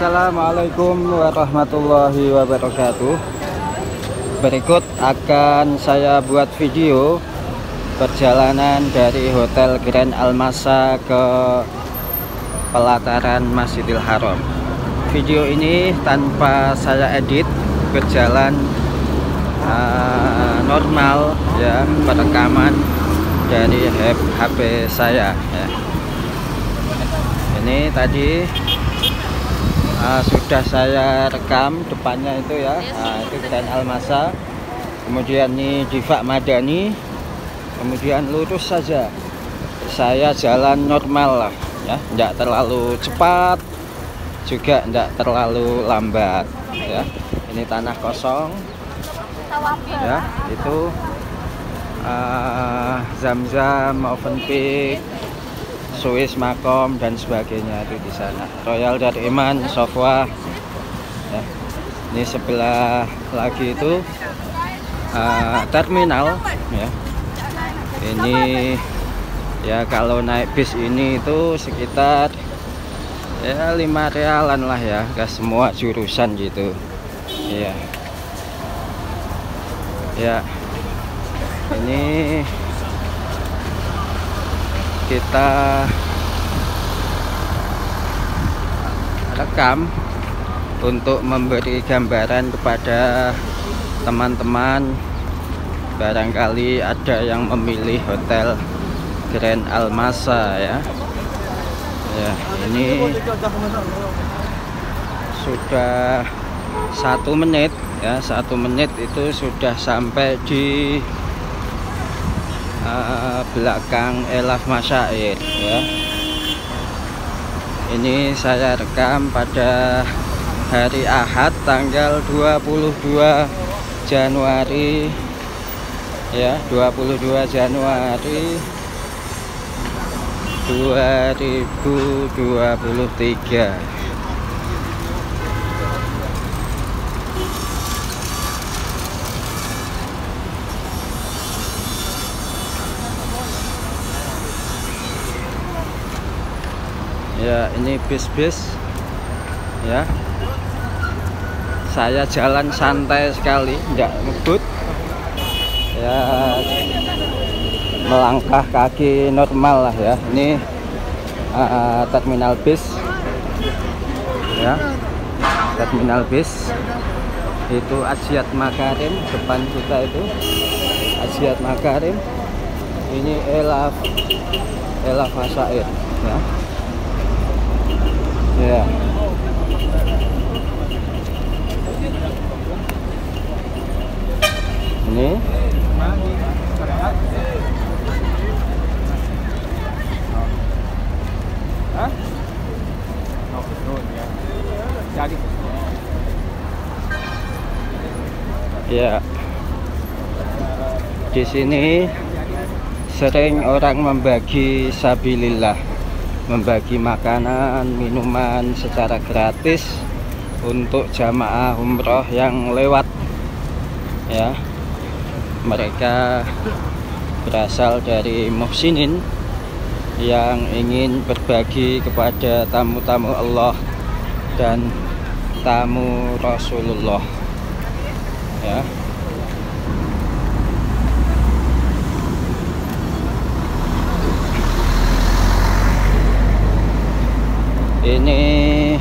Assalamualaikum warahmatullahi wabarakatuh Berikut akan saya buat video Perjalanan dari Hotel Grand Almasa ke Pelataran Masjidil Haram Video ini tanpa saya edit Berjalan uh, normal ya Perekaman dari HP saya ya. Ini tadi uh, sudah saya rekam depannya itu ya. Uh, itu Grand Almasa. Kemudian ini Diva Madani. Kemudian lurus saja. Saya jalan normal lah ya. Tidak terlalu cepat juga tidak terlalu lambat ya. Ini tanah kosong. Ya itu uh, Zam-Zam Oven Peak Swiss Makom dan sebagainya itu di sana. Royal Iman, Sofwa. Ya. Ini sebelah lagi itu uh, terminal ya. Ini ya kalau naik bis ini itu sekitar ya lima realan lah ya ke semua jurusan gitu. Ya. Ya. Ini kita rekam untuk memberi gambaran kepada teman-teman. Barangkali ada yang memilih hotel Grand Almasa ya. Ya ini sudah satu menit ya. Satu menit itu sudah sampai di uh, belakang Elaf Masyair ya. Ini saya rekam pada hari Ahad tanggal 22 Januari ya 22 Januari 2023 ya ini bis-bis. Ya. Saya jalan santai sekali enggak ngebut. Ya. Melangkah kaki normal lah ya. Ini uh, terminal bis. Ya. Terminal bis. Itu Ajiat Makarim depan kita itu. Ajiat Makarim. Ini Elaf Elaf Hasair ya Ya. Ini. Ya. Di sini sering orang membagi sabilillah membagi makanan, minuman secara gratis untuk jamaah umroh yang lewat. Ya. Mereka berasal dari muhsinin yang ingin berbagi kepada tamu-tamu Allah dan tamu Rasulullah. Ya ini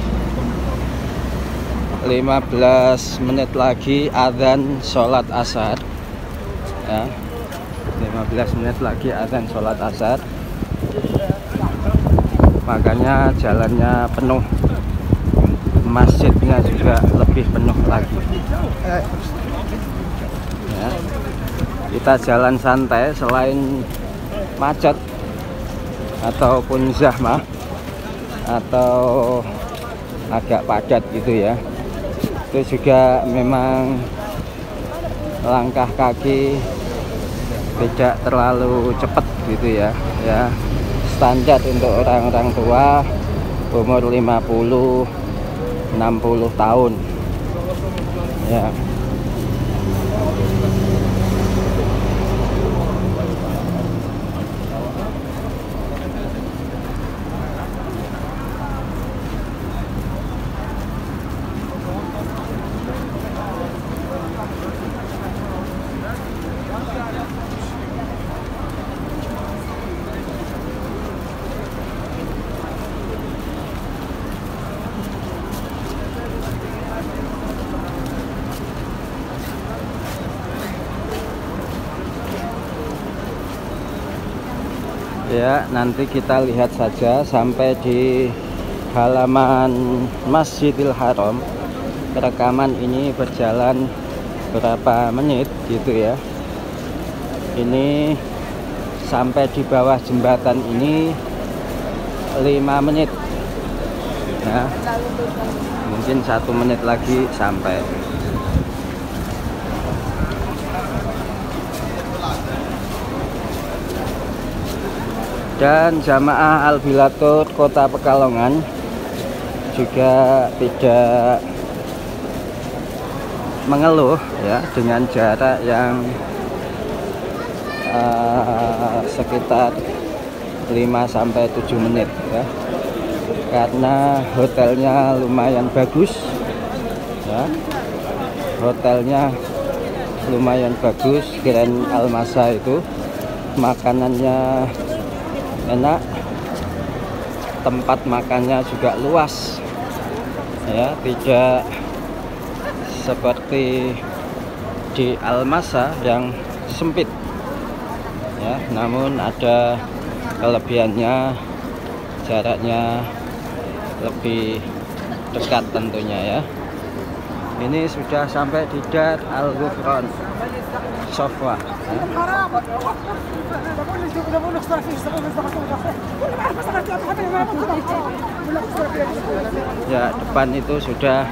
15 menit lagi adzan sholat asar. Ya. 15 menit lagi adzan sholat asar. Makanya jalannya penuh. Masjidnya juga lebih penuh lagi. Ya. kita jalan santai selain macet ataupun zahmah atau agak padat gitu ya itu juga memang langkah kaki tidak terlalu cepat gitu ya. Ya standar untuk orang-orang tua umur 50 60 tahun. Ya ya nanti kita lihat saja sampai di halaman Masjidil Haram. Rekaman ini berjalan berapa menit gitu ya. Ini sampai di bawah jembatan ini 5 menit. Ya mungkin satu menit lagi sampai dan jamaah Albilatur Kota Pekalongan juga tidak mengeluh ya dengan jarak yang uh, sekitar 5 sampai 7 menit ya. Karena hotelnya lumayan bagus ya. Hotelnya lumayan bagus Grand Almasa itu makanannya enak tempat makannya juga luas. Ya tidak seperti di Almasa yang sempit. Ya namun ada kelebihannya jaraknya lebih dekat tentunya ya ini sudah sampai di Dar Al Ghufran Sofwa. Ya depan itu sudah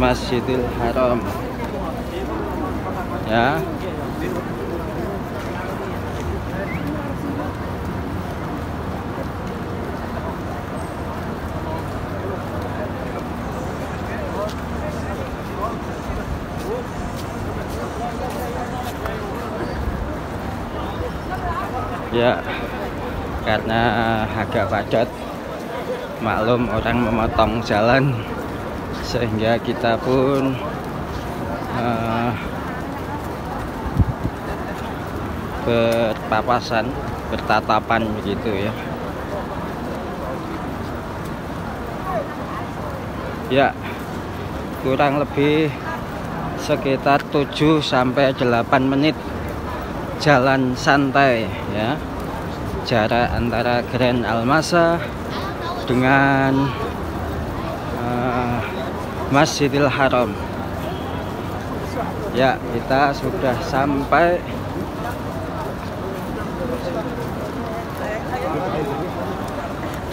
Masjidil Haram. Ya ya karena agak padat maklum orang memotong jalan sehingga kita pun uh, berpapasan bertatapan begitu ya. Ya kurang lebih sekitar 7 sampai 8 menit jalan santai ya. Jarak antara Grand Almasa dengan uh, Masjidil Haram. Ya kita sudah sampai.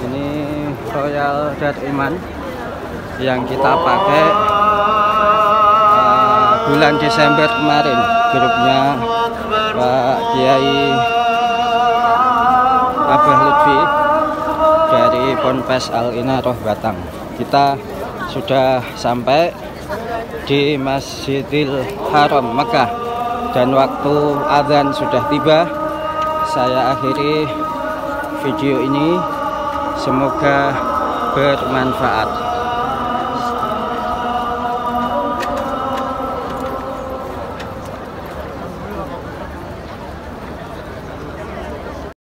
Ini Royal Dad Iman yang kita pakai uh, bulan Desember kemarin. Grupnya Kiai Abah Lutfi dari Ponpes Al Inaroh Batang. Kita sudah sampai di Masjidil Haram Mekah dan waktu azan sudah tiba. Saya akhiri video ini. Semoga bermanfaat.